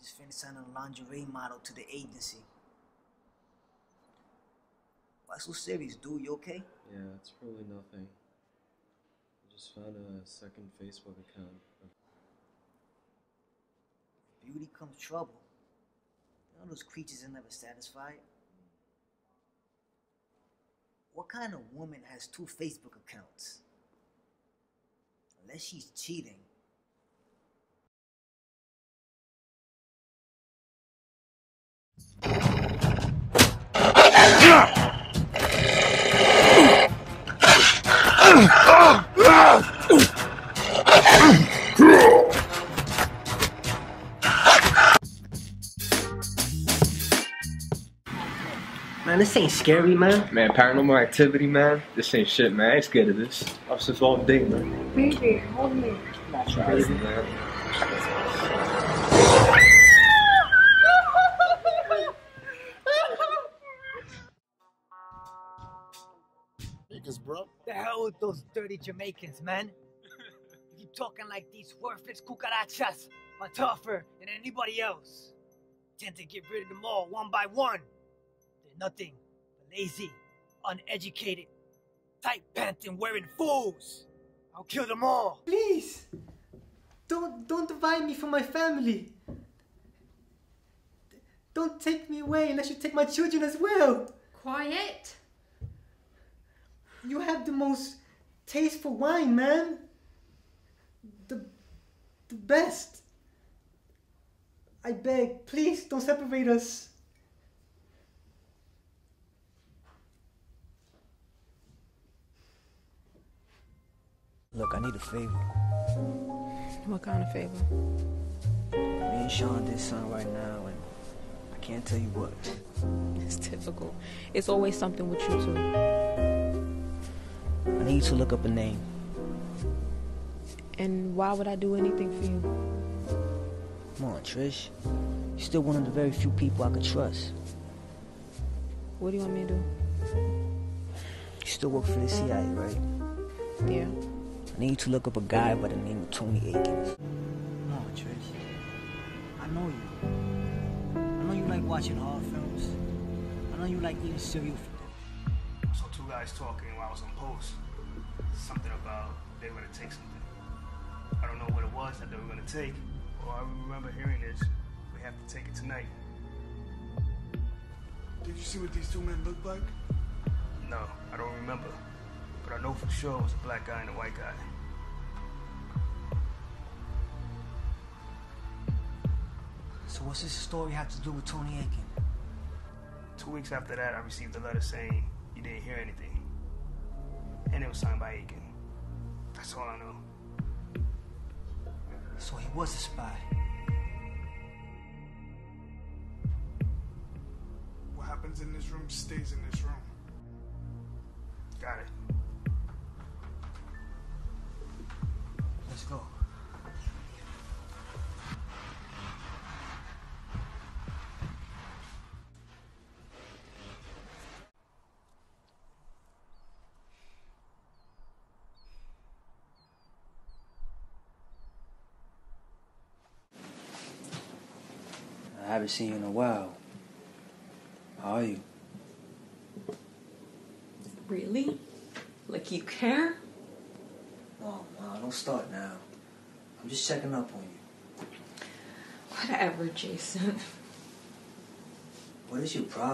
Just finished signing a lingerie model to the agency. Why so serious, dude? You okay? Yeah, it's probably nothing. I just found a second Facebook account. Beauty comes trouble. You know those creatures are never satisfied. What kind of woman has two Facebook accounts? Unless she's cheating. Man, this ain't scary, man. Man, paranormal activity, man. This ain't shit, man. It's good at this. Officers all day, man. Baby, hold me. That's Crazy, man. Because, bro. The hell with those dirty Jamaicans, man. You keep talking like these worthless cucarachas are tougher than anybody else. Tend to get rid of them all one by one. They're nothing but lazy, uneducated, tight panting wearing fools. I'll kill them all. Please, don't don't divide me from my family. Don't take me away unless you take my children as well. Quiet. You have the most taste for wine, man. The the best. I beg, please don't separate us. Look, I need a favor. What kind of favor? Me and Sean did something right now, and I can't tell you what. It's typical. It's always something with you two. I need you to look up a name. And why would I do anything for you? Come on, Trish. You're still one of the very few people I could trust. What do you want me to do? You still work for the CIA, right? Yeah. I need you to look up a guy by the name of Tony Akins. Come on, Trish. I know you. I know you like watching horror films. I know you like eating cereal for dinner. So two guys talking while I was on post. Something about they were gonna take something. I don't know what it was that they were gonna take. All I remember hearing is we have to take it tonight. Did you see what these two men looked like? No, I don't remember. But I know for sure it was a black guy and a white guy. So what's this story have to do with Tony Aiken? Two weeks after that, I received a letter saying you didn't hear anything. And it was signed by Aiken. That's all I know. So he was a spy. What happens in this room stays in this room. Got it. I haven't seen you in a while. How are you? Really? Like you care? Oh, no, don't start now. I'm just checking up on you. Whatever, Jason. What is your problem?